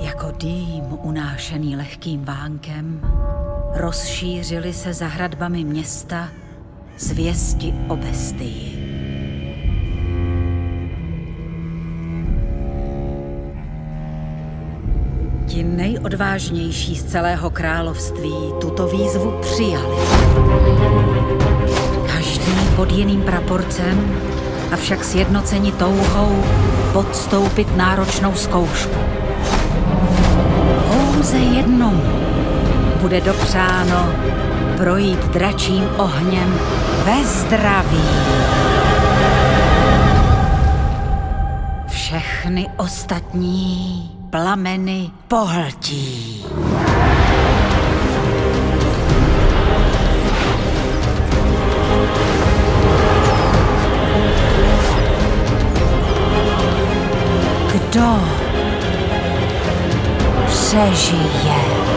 Jako dým unášený lehkým vánkem rozšířily se za hradbami města zvěsti o bestii. Ti nejodvážnější z celého království tuto výzvu přijali. Každý pod jiným praporcem, avšak sjednoceni touhou podstoupit náročnou zkoušku. Pouze jednomu bude dopřáno projít dračím ohněm ve zdraví. Všechny ostatní plameny pohltí. Kdo przeżyje.